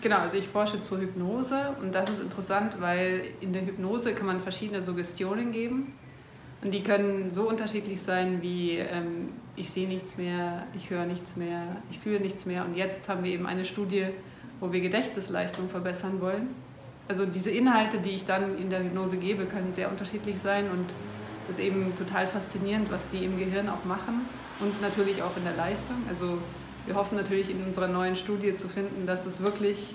Genau, also ich forsche zur Hypnose und das ist interessant, weil in der Hypnose kann man verschiedene Suggestionen geben und die können so unterschiedlich sein wie ähm, ich sehe nichts mehr, ich höre nichts mehr, ich fühle nichts mehr und jetzt haben wir eben eine Studie, wo wir Gedächtnisleistung verbessern wollen. Also diese Inhalte, die ich dann in der Hypnose gebe, können sehr unterschiedlich sein und es ist eben total faszinierend, was die im Gehirn auch machen und natürlich auch in der Leistung. Also wir hoffen natürlich in unserer neuen Studie zu finden, dass es wirklich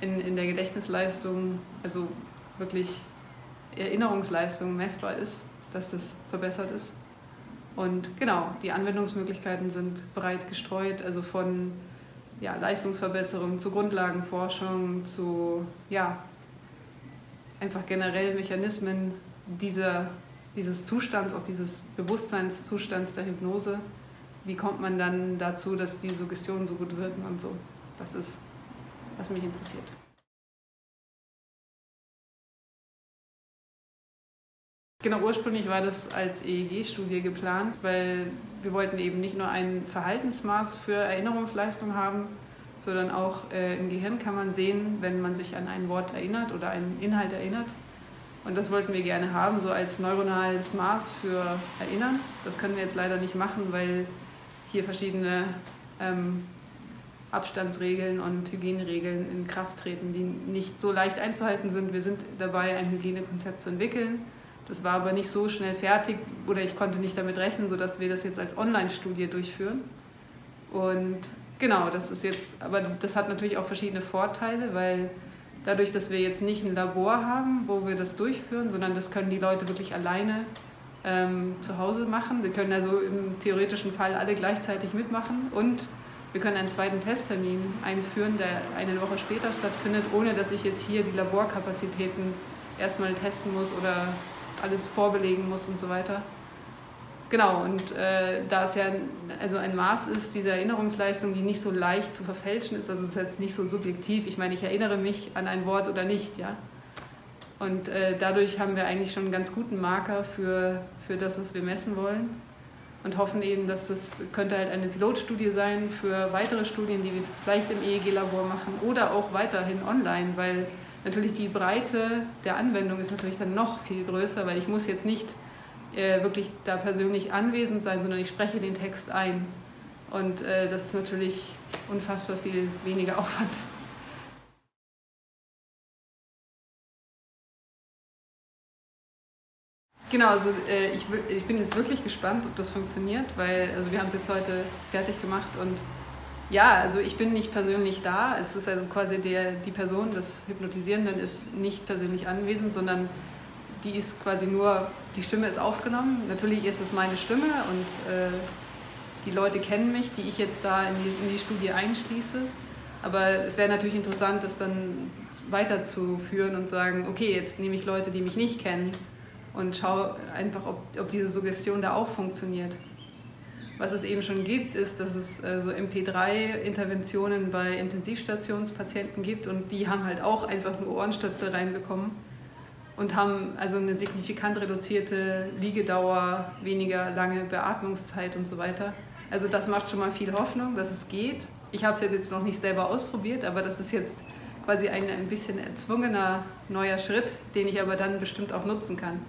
in, in der Gedächtnisleistung, also wirklich Erinnerungsleistung messbar ist, dass das verbessert ist. Und genau, die Anwendungsmöglichkeiten sind breit gestreut, also von ja, Leistungsverbesserung zu Grundlagenforschung, zu ja, einfach generell Mechanismen dieser, dieses Zustands, auch dieses Bewusstseinszustands der Hypnose wie kommt man dann dazu, dass die Suggestionen so gut wirken und so. Das ist, was mich interessiert. Genau, ursprünglich war das als EEG-Studie geplant, weil wir wollten eben nicht nur ein Verhaltensmaß für Erinnerungsleistung haben, sondern auch äh, im Gehirn kann man sehen, wenn man sich an ein Wort erinnert oder einen Inhalt erinnert. Und das wollten wir gerne haben, so als neuronales Maß für Erinnern. Das können wir jetzt leider nicht machen, weil hier verschiedene ähm, Abstandsregeln und Hygieneregeln in Kraft treten, die nicht so leicht einzuhalten sind. Wir sind dabei, ein Hygienekonzept zu entwickeln. Das war aber nicht so schnell fertig oder ich konnte nicht damit rechnen, sodass wir das jetzt als Online-Studie durchführen. Und genau, das ist jetzt, aber das hat natürlich auch verschiedene Vorteile, weil dadurch, dass wir jetzt nicht ein Labor haben, wo wir das durchführen, sondern das können die Leute wirklich alleine ähm, zu Hause machen. Sie können also im theoretischen Fall alle gleichzeitig mitmachen und wir können einen zweiten Testtermin einführen, der eine Woche später stattfindet, ohne dass ich jetzt hier die Laborkapazitäten erstmal testen muss oder alles vorbelegen muss und so weiter. Genau, und äh, da es ja also ein Maß ist, diese Erinnerungsleistung, die nicht so leicht zu verfälschen ist, also es ist jetzt nicht so subjektiv, ich meine, ich erinnere mich an ein Wort oder nicht, ja. Und äh, dadurch haben wir eigentlich schon einen ganz guten Marker für, für das, was wir messen wollen. Und hoffen eben, dass das könnte halt eine Pilotstudie sein für weitere Studien, die wir vielleicht im EEG-Labor machen oder auch weiterhin online, weil natürlich die Breite der Anwendung ist natürlich dann noch viel größer, weil ich muss jetzt nicht äh, wirklich da persönlich anwesend sein, sondern ich spreche den Text ein. Und äh, das ist natürlich unfassbar viel weniger Aufwand. Genau, also äh, ich, ich bin jetzt wirklich gespannt, ob das funktioniert, weil also wir haben es jetzt heute fertig gemacht und ja, also ich bin nicht persönlich da. Es ist also quasi der, die Person des Hypnotisierenden ist nicht persönlich anwesend, sondern die ist quasi nur, die Stimme ist aufgenommen. Natürlich ist es meine Stimme und äh, die Leute kennen mich, die ich jetzt da in die, in die Studie einschließe. Aber es wäre natürlich interessant, das dann weiterzuführen und sagen, okay, jetzt nehme ich Leute, die mich nicht kennen und schaue einfach, ob, ob diese Suggestion da auch funktioniert. Was es eben schon gibt, ist, dass es äh, so MP3-Interventionen bei Intensivstationspatienten gibt und die haben halt auch einfach nur Ohrenstöpsel reinbekommen und haben also eine signifikant reduzierte Liegedauer, weniger lange Beatmungszeit und so weiter. Also das macht schon mal viel Hoffnung, dass es geht. Ich habe es jetzt noch nicht selber ausprobiert, aber das ist jetzt quasi ein, ein bisschen erzwungener neuer Schritt, den ich aber dann bestimmt auch nutzen kann.